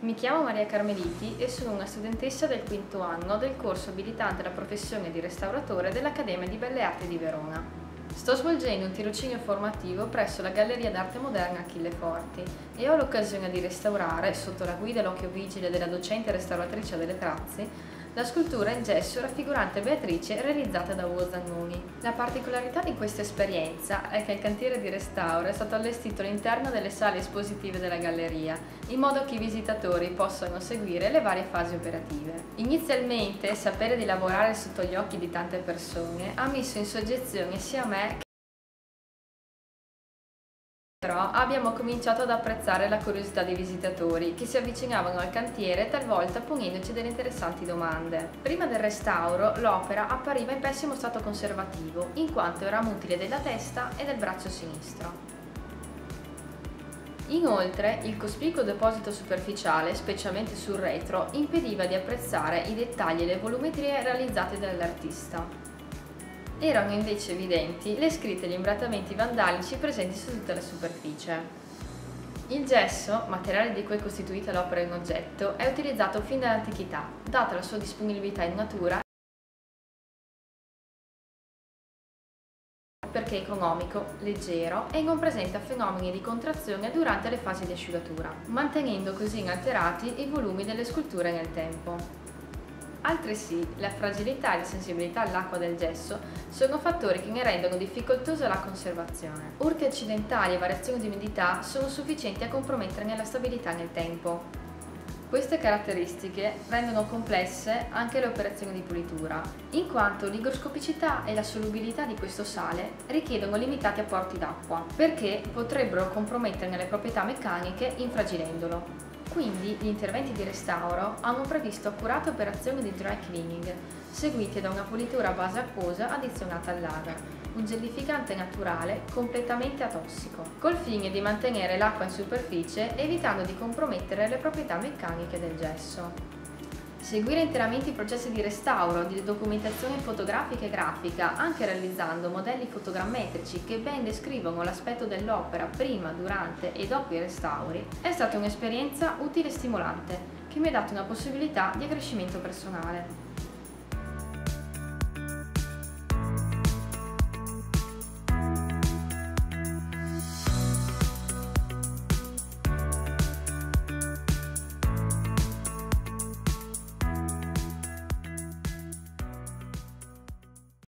Mi chiamo Maria Carmeliti e sono una studentessa del quinto anno del corso abilitante alla professione di restauratore dell'Accademia di Belle Arti di Verona. Sto svolgendo un tirocinio formativo presso la Galleria d'Arte Moderna Achille Forti e ho l'occasione di restaurare, sotto la guida e l'occhio vigile della docente restauratrice delle Trazzi, la scultura in gesso raffigurante Beatrice realizzata da Ugo Zannoni. La particolarità di questa esperienza è che il cantiere di restauro è stato allestito all'interno delle sale espositive della galleria, in modo che i visitatori possano seguire le varie fasi operative. Inizialmente, sapere di lavorare sotto gli occhi di tante persone ha messo in soggezione sia me che però abbiamo cominciato ad apprezzare la curiosità dei visitatori che si avvicinavano al cantiere talvolta ponendoci delle interessanti domande. Prima del restauro l'opera appariva in pessimo stato conservativo in quanto era mutile della testa e del braccio sinistro. Inoltre, il cospicuo deposito superficiale, specialmente sul retro, impediva di apprezzare i dettagli e le volumetrie realizzate dall'artista. Erano invece evidenti le scritte e gli imbrattamenti vandalici presenti su tutta la superficie. Il gesso, materiale di cui è costituita l'opera in oggetto, è utilizzato fin dall'antichità, data la sua disponibilità in natura perché è economico, leggero e non presenta fenomeni di contrazione durante le fasi di asciugatura, mantenendo così inalterati i volumi delle sculture nel tempo. Altresì, la fragilità e la sensibilità all'acqua del gesso sono fattori che ne rendono difficoltosa la conservazione. Urti accidentali e variazioni di umidità sono sufficienti a comprometterne la stabilità nel tempo. Queste caratteristiche rendono complesse anche le operazioni di pulitura, in quanto l'igroscopicità e la solubilità di questo sale richiedono limitati apporti d'acqua, perché potrebbero comprometterne le proprietà meccaniche infragilendolo. Quindi gli interventi di restauro hanno previsto accurate operazioni di dry cleaning, seguite da una pulitura a base acquosa addizionata al lager, un gellificante naturale completamente atossico, col fine di mantenere l'acqua in superficie evitando di compromettere le proprietà meccaniche del gesso. Seguire interamente i processi di restauro, di documentazione fotografica e grafica, anche realizzando modelli fotogrammetrici che ben descrivono l'aspetto dell'opera prima, durante e dopo i restauri, è stata un'esperienza utile e stimolante che mi ha dato una possibilità di accrescimento personale.